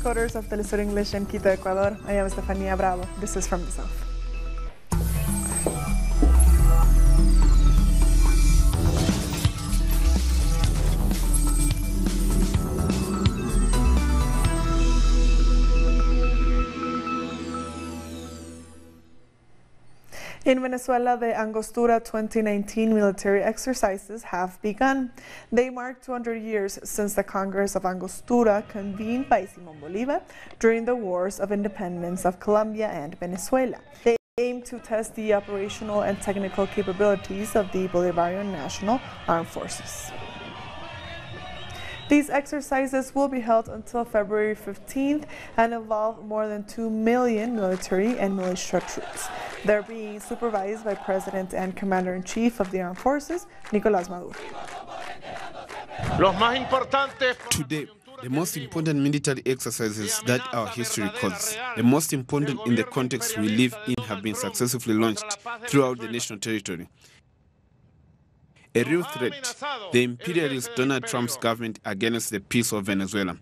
recorders of Telesur English in Quito, Ecuador. I am Estefania Bravo. This is from the South. In Venezuela, the Angostura 2019 military exercises have begun. They mark 200 years since the Congress of Angostura convened by Simón Bolívar during the wars of independence of Colombia and Venezuela. They aim to test the operational and technical capabilities of the Bolivarian National Armed Forces. These exercises will be held until February 15th and involve more than 2 million military and militia troops. They're being supervised by President and Commander-in-Chief of the Armed Forces, Nicolás Maduro. Today, the most important military exercises that our history records, the most important in the context we live in, have been successfully launched throughout the national territory. A real threat, the imperialist Donald Trump's government against the peace of Venezuela.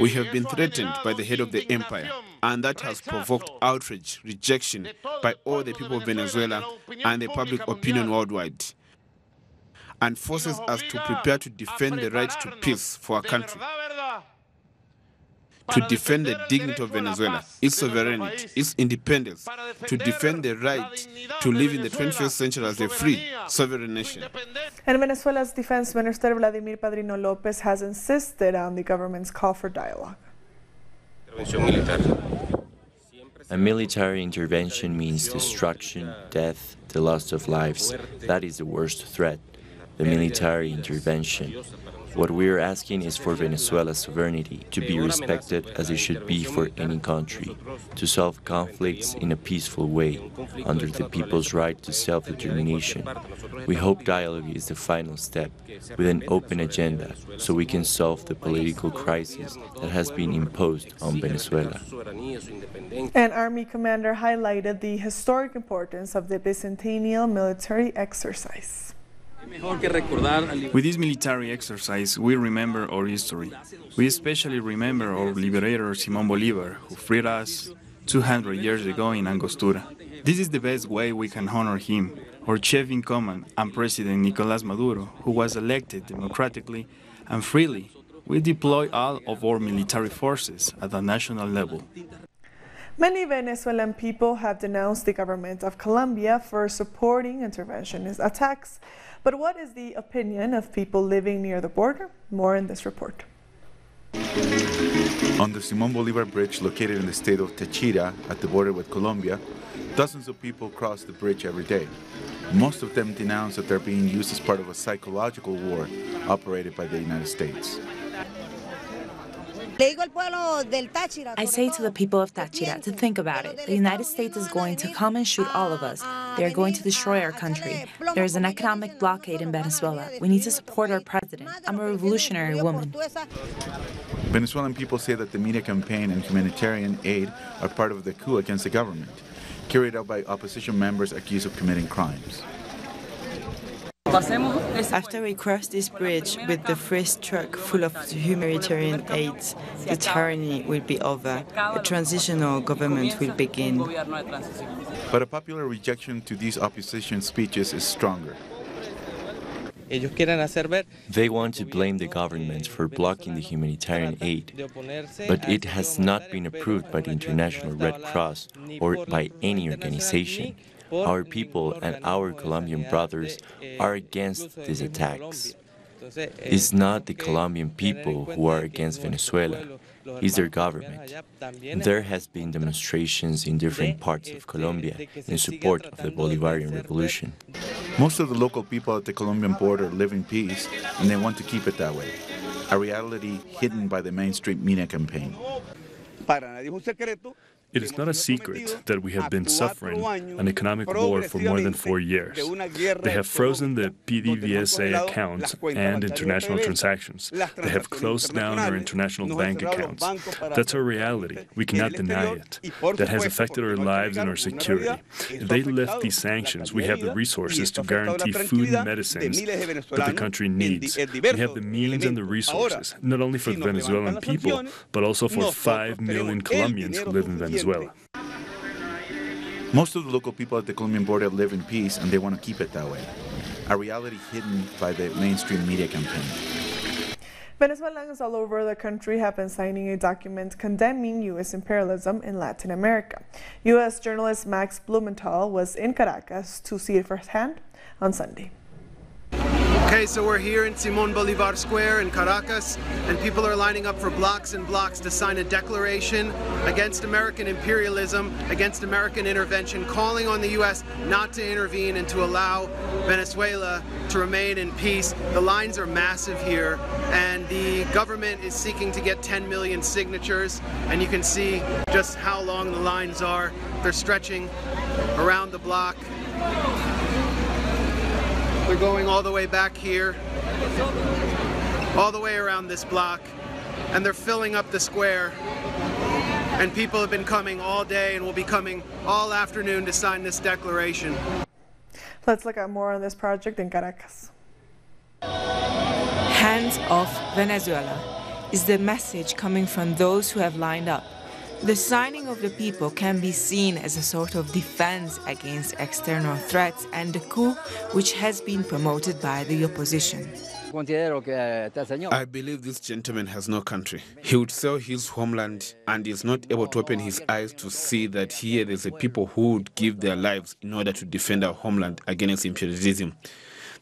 We have been threatened by the head of the empire, and that has provoked outrage, rejection by all the people of Venezuela and the public opinion worldwide, and forces us to prepare to defend the right to peace for our country to defend the dignity of Venezuela, its sovereignty, its independence, to defend the right to live in the 21st century as a free, sovereign nation. And Venezuela's Defense Minister Vladimir Padrino Lopez has insisted on the government's call for dialogue. A military intervention means destruction, death, the loss of lives. That is the worst threat, the military intervention. What we are asking is for Venezuela's sovereignty to be respected as it should be for any country, to solve conflicts in a peaceful way, under the people's right to self-determination. We hope dialogue is the final step, with an open agenda, so we can solve the political crisis that has been imposed on Venezuela. An army commander highlighted the historic importance of the bicentennial military exercise. With this military exercise, we remember our history. We especially remember our liberator Simón Bolívar, who freed us 200 years ago in Angostura. This is the best way we can honor him, our chief in command and President Nicolás Maduro, who was elected democratically and freely. We deploy all of our military forces at the national level. Many Venezuelan people have denounced the government of Colombia for supporting interventionist attacks. But what is the opinion of people living near the border? More in this report. On the Simón Bolívar Bridge, located in the state of Táchira at the border with Colombia, dozens of people cross the bridge every day. Most of them denounce that they're being used as part of a psychological war operated by the United States. I say to the people of Táchira to think about it. The United States is going to come and shoot all of us. They are going to destroy our country. There is an economic blockade in Venezuela. We need to support our president. I'm a revolutionary woman. Venezuelan people say that the media campaign and humanitarian aid are part of the coup against the government, carried out by opposition members accused of committing crimes. After we cross this bridge with the first truck full of humanitarian aid, the tyranny will be over. A transitional government will begin. But a popular rejection to these opposition speeches is stronger. They want to blame the government for blocking the humanitarian aid, but it has not been approved by the International Red Cross or by any organization. Our people and our Colombian brothers are against these attacks. It's not the Colombian people who are against Venezuela, it's their government. There has been demonstrations in different parts of Colombia in support of the Bolivarian Revolution. Most of the local people at the Colombian border live in peace, and they want to keep it that way, a reality hidden by the mainstream media campaign. It is not a secret that we have been suffering an economic war for more than four years. They have frozen the PDVSA account and international transactions. They have closed down our international bank accounts. That's our reality. We cannot deny it. That has affected our lives and our security. If they lift these sanctions, we have the resources to guarantee food and medicines that the country needs. We have the means and the resources, not only for the Venezuelan people, but also for 5 million Colombians who live in Venezuela. Venezuela. Most of the local people at the Colombian border live in peace and they want to keep it that way. A reality hidden by the mainstream media campaign. Venezuelans all over the country have been signing a document condemning U.S. imperialism in Latin America. U.S. journalist Max Blumenthal was in Caracas to see it firsthand on Sunday. Okay, so we're here in Simon Bolivar Square in Caracas, and people are lining up for blocks and blocks to sign a declaration against American imperialism, against American intervention, calling on the U.S. not to intervene and to allow Venezuela to remain in peace. The lines are massive here, and the government is seeking to get 10 million signatures, and you can see just how long the lines are. They're stretching around the block. They're going all the way back here, all the way around this block, and they're filling up the square. And people have been coming all day and will be coming all afternoon to sign this declaration. Let's look at more on this project in Caracas. Hands off Venezuela is the message coming from those who have lined up. The signing of the people can be seen as a sort of defense against external threats and the coup which has been promoted by the opposition. I believe this gentleman has no country. He would sell his homeland and is not able to open his eyes to see that here there's a people who would give their lives in order to defend our homeland against imperialism.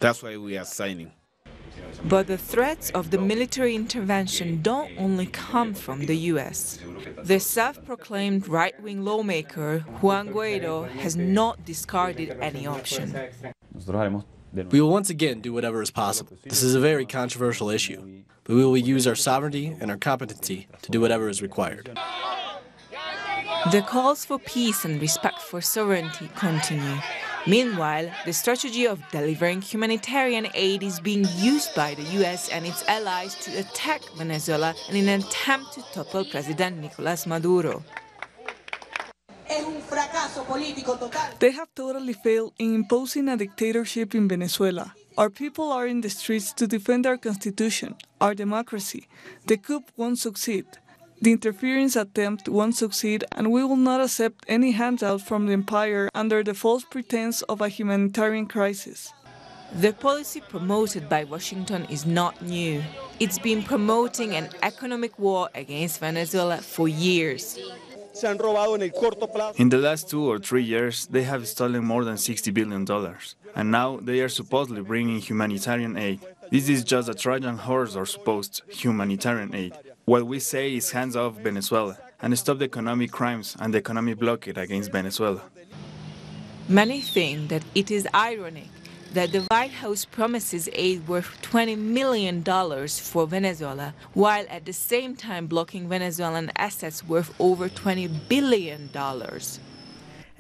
That's why we are signing. But the threats of the military intervention don't only come from the US. The self proclaimed right wing lawmaker Juan Guaido has not discarded any option. We will once again do whatever is possible. This is a very controversial issue, but we will use our sovereignty and our competency to do whatever is required. The calls for peace and respect for sovereignty continue. Meanwhile, the strategy of delivering humanitarian aid is being used by the US and its allies to attack Venezuela in an attempt to topple President Nicolas Maduro. They have totally failed in imposing a dictatorship in Venezuela. Our people are in the streets to defend our constitution, our democracy. The coup won't succeed. The interference attempt won't succeed, and we will not accept any handout from the empire under the false pretense of a humanitarian crisis. The policy promoted by Washington is not new. It's been promoting an economic war against Venezuela for years. In the last two or three years, they have stolen more than $60 billion, and now they are supposedly bringing humanitarian aid. This is just a Trojan horse or supposed humanitarian aid. What we say is hands off Venezuela and stop the economic crimes and the economic blockade against Venezuela. Many think that it is ironic that the White House promises aid worth $20 million for Venezuela, while at the same time blocking Venezuelan assets worth over $20 billion.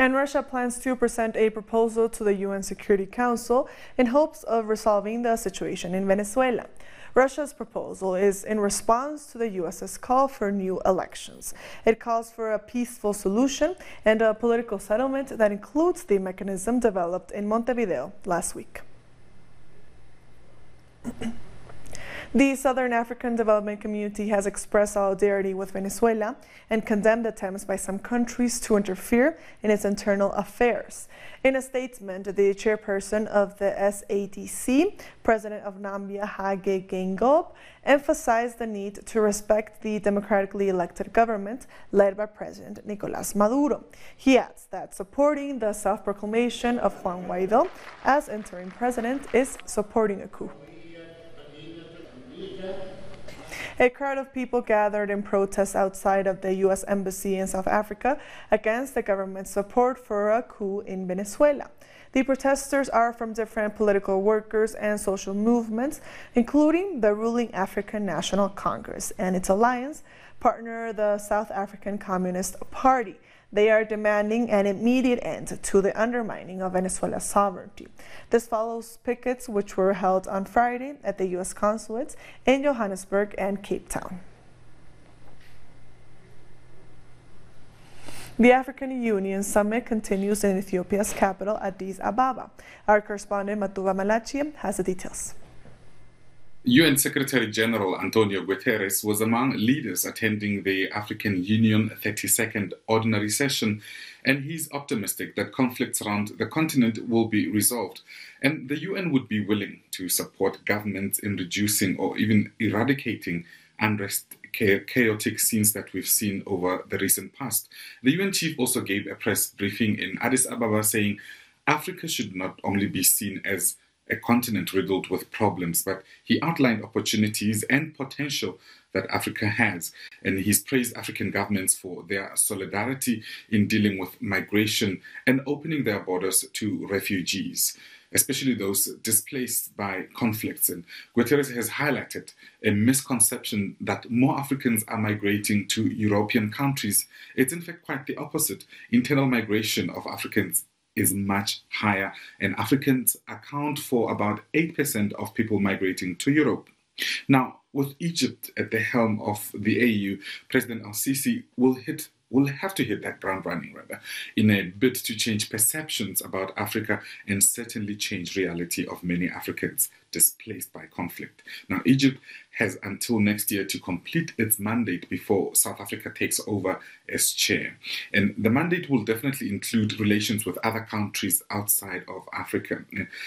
And Russia plans to present a proposal to the UN Security Council in hopes of resolving the situation in Venezuela. Russia's proposal is in response to the US's call for new elections. It calls for a peaceful solution and a political settlement that includes the mechanism developed in Montevideo last week. The Southern African Development Community has expressed solidarity with Venezuela and condemned attempts by some countries to interfere in its internal affairs. In a statement, the chairperson of the SADC, President of Namibia Hage Geingob, emphasized the need to respect the democratically elected government led by President Nicolas Maduro. He adds that supporting the self-proclamation of Juan Guaido as interim president is supporting a coup. A crowd of people gathered in protest outside of the U.S. Embassy in South Africa against the government's support for a coup in Venezuela. The protesters are from different political workers and social movements, including the ruling African National Congress and its alliance partner, the South African Communist Party. They are demanding an immediate end to the undermining of Venezuela's sovereignty. This follows pickets which were held on Friday at the U.S. consulates in Johannesburg and Cape Town. The African Union Summit continues in Ethiopia's capital, Addis Ababa. Our correspondent Matuba Mahlatjie has the details. UN Secretary General Antonio Guterres was among leaders attending the African Union 32nd Ordinary Session, and he's optimistic that conflicts around the continent will be resolved. And the UN would be willing to support governments in reducing or even eradicating unrest chaotic scenes that we've seen over the recent past. The UN chief also gave a press briefing in Addis Ababa saying Africa should not only be seen as a continent riddled with problems, but he outlined opportunities and potential that Africa has. And he's praised African governments for their solidarity in dealing with migration and opening their borders to refugees especially those displaced by conflicts. And Guterres has highlighted a misconception that more Africans are migrating to European countries. It's in fact quite the opposite. Internal migration of Africans is much higher, and Africans account for about 8% of people migrating to Europe. Now, with Egypt at the helm of the AU, President Al Sisi will hit will have to hit that ground running, rather, in a bid to change perceptions about Africa and certainly change reality of many Africans displaced by conflict. Now, Egypt has until next year to complete its mandate before South Africa takes over as chair. And the mandate will definitely include relations with other countries outside of Africa.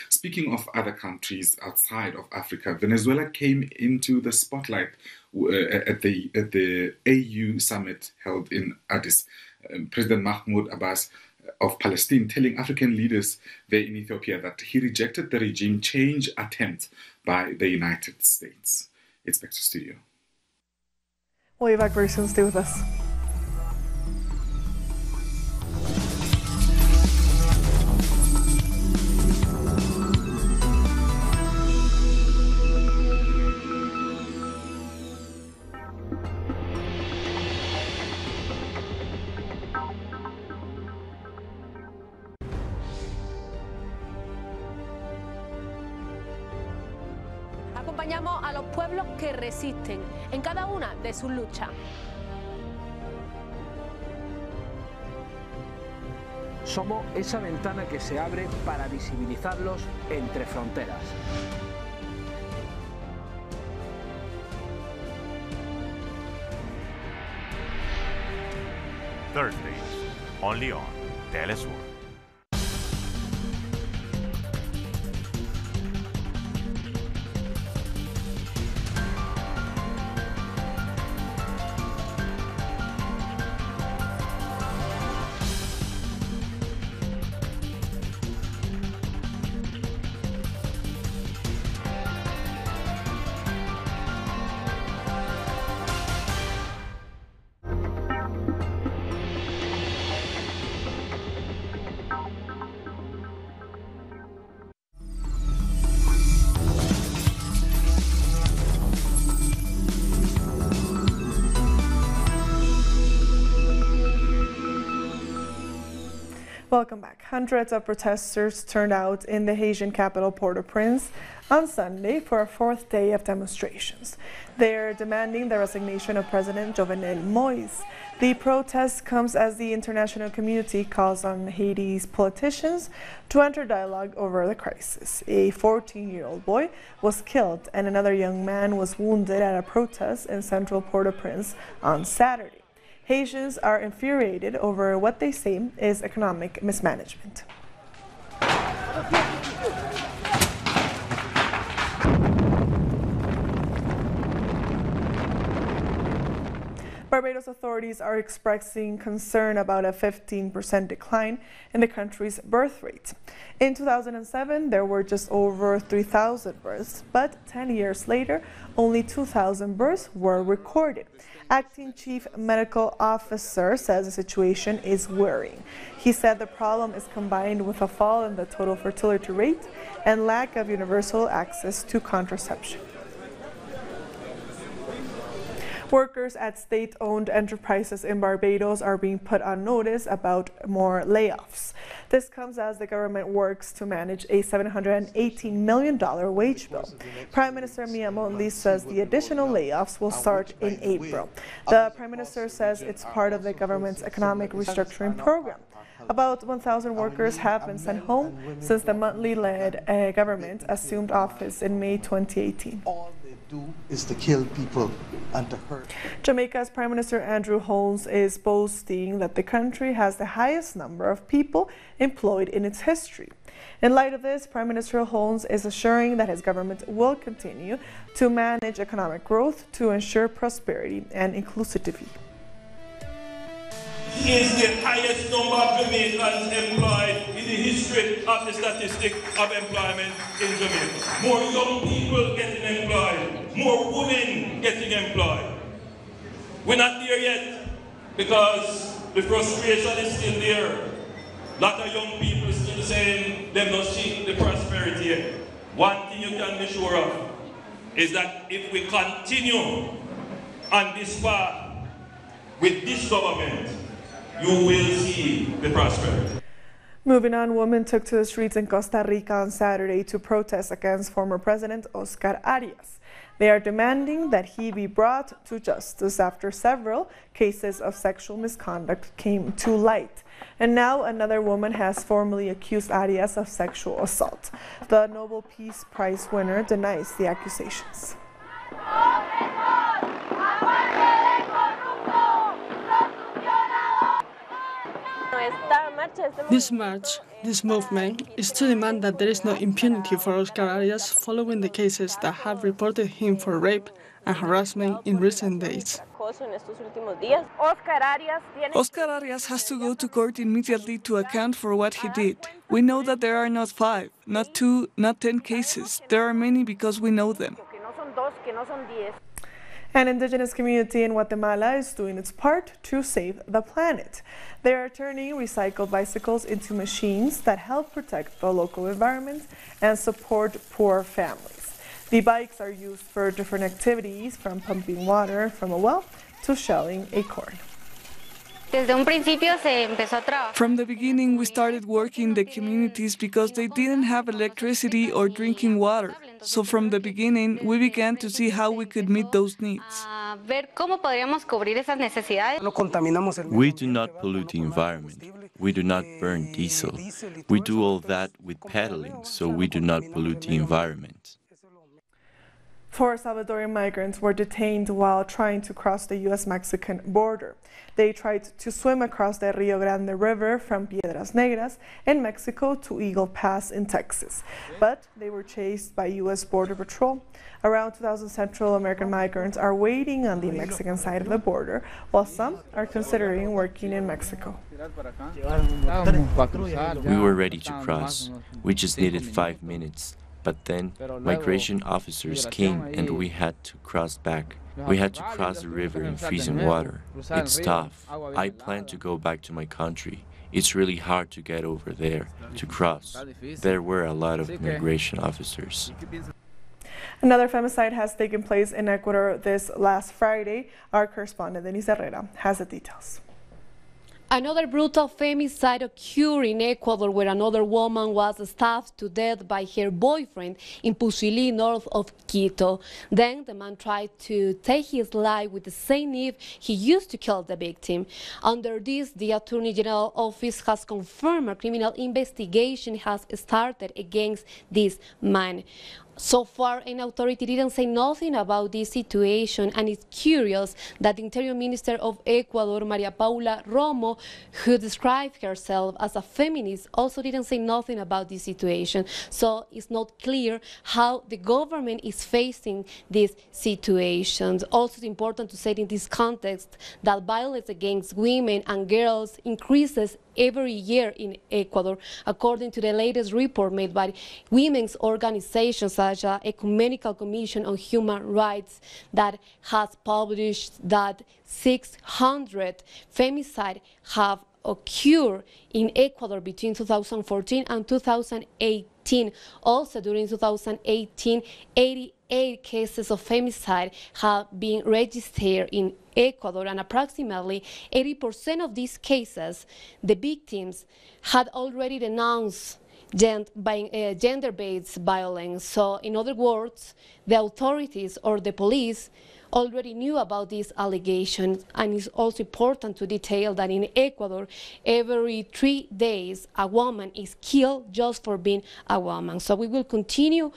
Speaking of other countries outside of Africa, Venezuela came into the spotlight uh, at the at the AU summit held in Addis. Um, President Mahmoud Abbas of Palestine telling African leaders there in Ethiopia that he rejected the regime change attempt by the United States. It's back to studio. We'll be back very soon. Stay with us. Luchas. Somos esa ventana que se abre para visibilizarlos entre fronteras. Thursdays, only on Telesur. Welcome back. Hundreds of protesters turned out in the Haitian capital Port-au-Prince on Sunday for a fourth day of demonstrations. They're demanding the resignation of President Jovenel Moise. The protest comes as the international community calls on Haiti's politicians to enter dialogue over the crisis. A 14-year-old boy was killed and another young man was wounded at a protest in central Port-au-Prince on Saturday. Haitians are infuriated over what they say is economic mismanagement. Barbados authorities are expressing concern about a 15% decline in the country's birth rate. In 2007, there were just over 3,000 births, but 10 years later, only 2,000 births were recorded. Acting Chief Medical Officer says the situation is worrying. He said the problem is combined with a fall in the total fertility rate and lack of universal access to contraception. Workers at state owned enterprises in Barbados are being put on notice about more layoffs. This comes as the government works to manage a $718 million wage bill. Prime Minister Mia Mottley says the additional layoffs will start in April. The Prime Minister says it's part of the government's economic restructuring program. About 1,000 workers have been sent home since the Mottley-led uh, government assumed office in May 2018 do is to kill people and to hurt. Jamaica's Prime Minister Andrew Holness is boasting that the country has the highest number of people employed in its history. In light of this, Prime Minister Holness is assuring that his government will continue to manage economic growth to ensure prosperity and inclusivity is the highest number of Jamaicans employed in the history of the statistic of employment in Jamaica. More young people getting employed, more women getting employed. We're not there yet because the frustration is still there. A lot of young people still saying they don't see the prosperity yet. One thing you can be sure of is that if we continue on this path with this government, you will see the prosperity. Moving on, women took to the streets in Costa Rica on Saturday to protest against former President Oscar Arias. They are demanding that he be brought to justice after several cases of sexual misconduct came to light. And now another woman has formally accused Arias of sexual assault. The Nobel Peace Prize winner denies the accusations. This march, this movement, is to demand that there is no impunity for Oscar Arias following the cases that have reported him for rape and harassment in recent days. Oscar Arias has to go to court immediately to account for what he did. We know that there are not five, not two, not ten cases. There are many because we know them. An indigenous community in Guatemala is doing its part to save the planet. They are turning recycled bicycles into machines that help protect the local environment and support poor families. The bikes are used for different activities from pumping water from a well to shelling acorn. From the beginning, we started working the communities because they didn't have electricity or drinking water. So from the beginning, we began to see how we could meet those needs. We do not pollute the environment. We do not burn diesel. We do all that with pedaling, so we do not pollute the environment. Four Salvadorian migrants were detained while trying to cross the U.S. Mexican border. They tried to swim across the Rio Grande River from Piedras Negras in Mexico to Eagle Pass in Texas, but they were chased by U.S. Border Patrol. Around 2,000 Central American migrants are waiting on the Mexican side of the border, while some are considering working in Mexico. We were ready to cross. We just needed five minutes. But then migration officers came and we had to cross back. We had to cross the river in freezing water. It's tough. I plan to go back to my country. It's really hard to get over there, to cross. There were a lot of migration officers. Another femicide has taken place in Ecuador this last Friday. Our correspondent Denise Herrera has the details. Another brutal femicide occurred in Ecuador where another woman was stabbed to death by her boyfriend in Pusilí, north of Quito. Then the man tried to take his life with the same knife he used to kill the victim. Under this, the Attorney General Office has confirmed a criminal investigation has started against this man. So far, an authority didn't say nothing about this situation, and it's curious that the Interior Minister of Ecuador, Maria Paula Romo, who described herself as a feminist, also didn't say nothing about this situation. So it's not clear how the government is facing these situations. Also, it's important to say in this context that violence against women and girls increases every year in Ecuador, according to the latest report made by women's organizations such as the Ecumenical Commission on Human Rights that has published that 600 femicide have occurred in Ecuador between 2014 and 2018. 2018. Also, during 2018, 88 cases of femicide have been registered in Ecuador, and approximately 80% of these cases, the victims had already denounced uh, gender-based violence. So, in other words, the authorities or the police already knew about these allegations, and it's also important to detail that in Ecuador, every three days, a woman is killed just for being a woman. So we will continue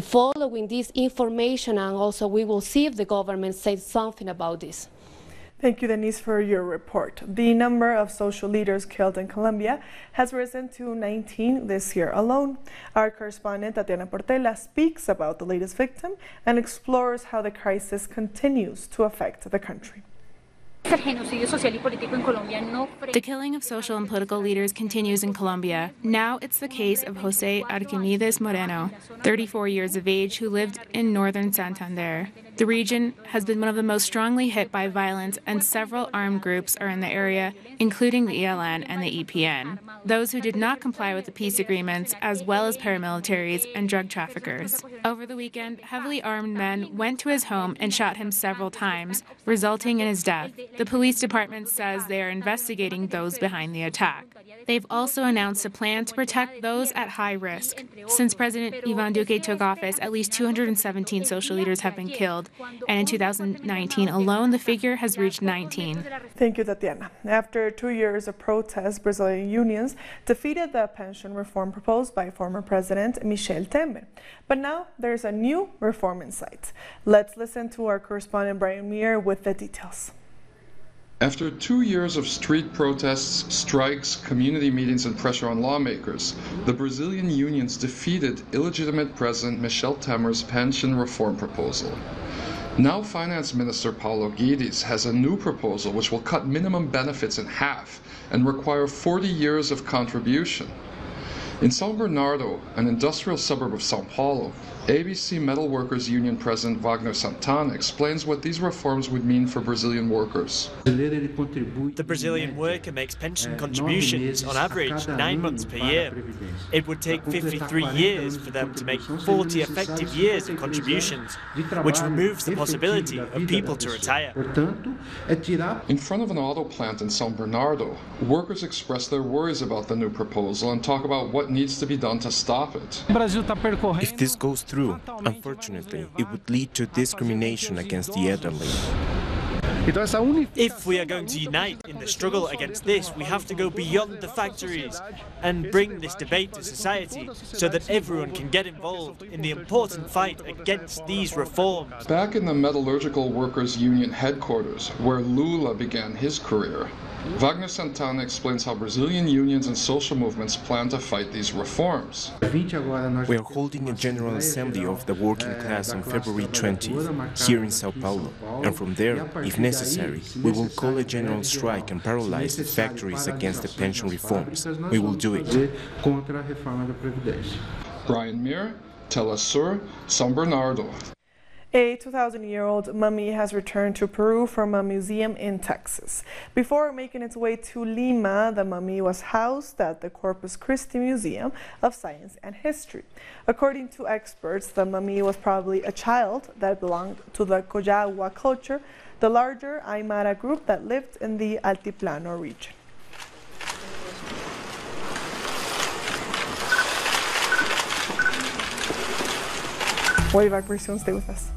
following this information, and also we will see if the government says something about this. Thank you, Denise, for your report. The number of social leaders killed in Colombia has risen to 19 this year alone. Our correspondent, Tatiana Portela, speaks about the latest victim and explores how the crisis continues to affect the country. The killing of social and political leaders continues in Colombia. Now it's the case of Jose Arquimides Moreno, 34 years of age, who lived in northern Santander. The region has been one of the most strongly hit by violence, and several armed groups are in the area, including the ELN and the EPL. Those who did not comply with the peace agreements, as well as paramilitaries and drug traffickers. Over the weekend, heavily armed men went to his home and shot him several times, resulting in his death. The police department says they are investigating those behind the attack. They've also announced a plan to protect those at high risk. Since President Ivan Duque took office, at least 217 social leaders have been killed, and in 2019 alone, the figure has reached 19. Thank you, Tatiana. After two years of protests, Brazilian unions defeated the pension reform proposed by former President Michel Temer. But now there's a new reform in sight. Let's listen to our correspondent Brian Mier with the details. After two years of street protests, strikes, community meetings, and pressure on lawmakers, the Brazilian unions defeated illegitimate President Michel Temer's pension reform proposal. Now, Finance Minister Paulo Guedes has a new proposal which will cut minimum benefits in half and require 40 years of contribution. In São Bernardo, an industrial suburb of Sao Paulo, ABC Metal Workers Union President Wagner Santana explains what these reforms would mean for Brazilian workers. The Brazilian worker makes pension contributions on average nine months per year. It would take 53 years for them to make 40 effective years of contributions, which removes the possibility of people to retire. In front of an auto plant in São Bernardo, workers express their worries about the new proposal and talk about what needs to be done to stop it. If this goes through, unfortunately, it would lead to discrimination against the elderly. If we are going to unite in the struggle against this, we have to go beyond the factories and bring this debate to society so that everyone can get involved in the important fight against these reforms. Back in the Metallurgical Workers Union headquarters, where Lula began his career, Wagner Santana explains how Brazilian unions and social movements plan to fight these reforms. We are holding a General Assembly of the working class on February 20th here in Sao Paulo, and from there, if necessary, we will call a general strike and paralyze the factories against the pension reforms. We will do it. Brian Mier, Telesur, São Bernardo. A 2,000-year-old mummy has returned to Peru from a museum in Texas. Before making its way to Lima, the mummy was housed at the Corpus Christi Museum of Science and History. According to experts, the mummy was probably a child that belonged to the Collagua culture, the larger Aymara group that lived in the Altiplano region. Way back version, stay with us.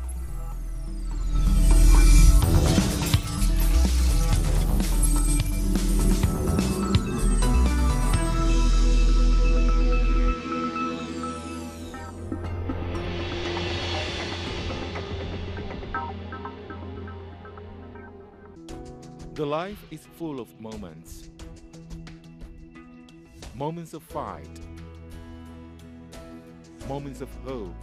The life is full of moments. Moments of fight. Moments of hope.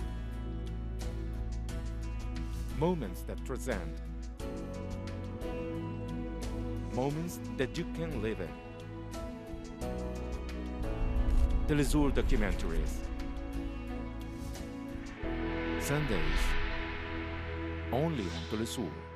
Moments that transcend. Moments that you can live in. Telesur documentaries. Sundays. Only on Telesur.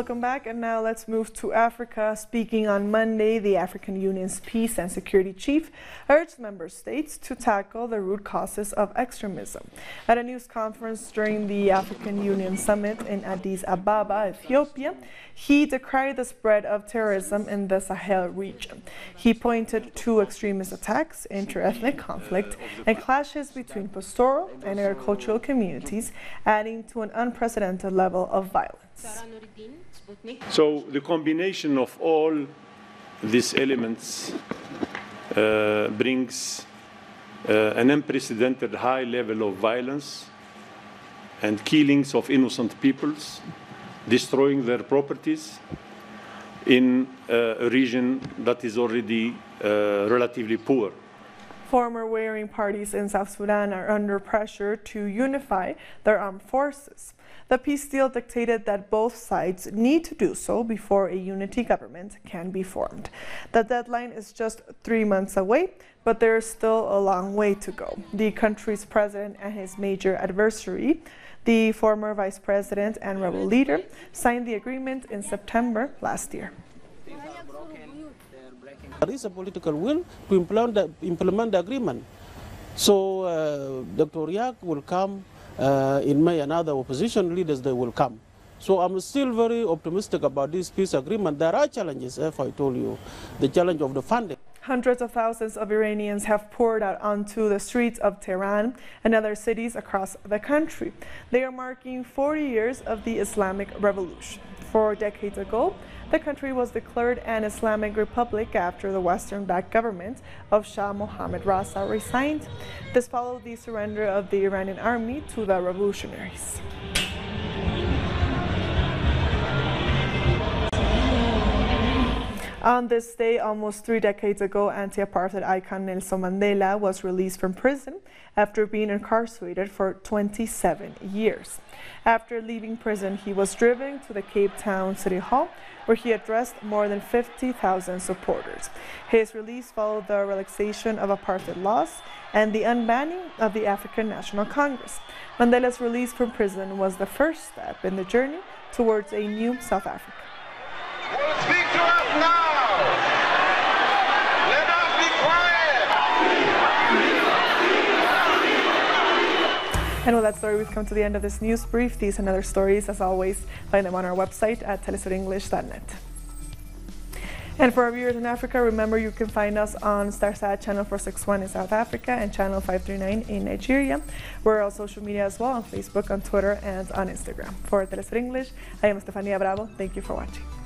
Welcome back, and now let's move to Africa. Speaking on Monday, the African Union's Peace and Security Chief urged member states to tackle the root causes of extremism. At a news conference during the African Union Summit in Addis Ababa, Ethiopia, he decried the spread of terrorism in the Sahel region. He pointed to extremist attacks, inter-ethnic conflict, and clashes between pastoral and agricultural communities, adding to an unprecedented level of violence. So the combination of all these elements uh, brings uh, an unprecedented high level of violence and killings of innocent peoples, destroying their properties in a region that is already uh, relatively poor. Former warring parties in South Sudan are under pressure to unify their armed forces. The peace deal dictated that both sides need to do so before a unity government can be formed. The deadline is just three months away, but there is still a long way to go. The country's president and his major adversary, the former vice president and rebel leader, signed the agreement in September last year. There is a political will to implement the, implement the agreement. So uh, Dr. Riak will come uh, in May and other opposition leaders, they will come. So I'm still very optimistic about this peace agreement. There are challenges, if I told you, the challenge of the funding. Hundreds of thousands of Iranians have poured out onto the streets of Tehran and other cities across the country. They are marking 40 years of the Islamic Revolution. Four decades ago, the country was declared an Islamic republic after the Western-backed government of Shah Mohammad Reza resigned. This followed the surrender of the Iranian army to the revolutionaries. On this day, almost three decades ago, anti-apartheid icon Nelson Mandela was released from prison after being incarcerated for 27 years. After leaving prison, he was driven to the Cape Town City Hall, where he addressed more than 50,000 supporters. His release followed the relaxation of apartheid laws and the unbanning of the African National Congress. Mandela's release from prison was the first step in the journey towards a new South Africa. And with that story, we've come to the end of this news brief. These and other stories, as always, find them on our website at telesurenglish.net. And for our viewers in Africa, remember you can find us on StarSat channel 461 in South Africa and channel 539 in Nigeria. We're on social media as well on Facebook, on Twitter, and on Instagram. For Telesur English, I am Stefania Bravo. Thank you for watching.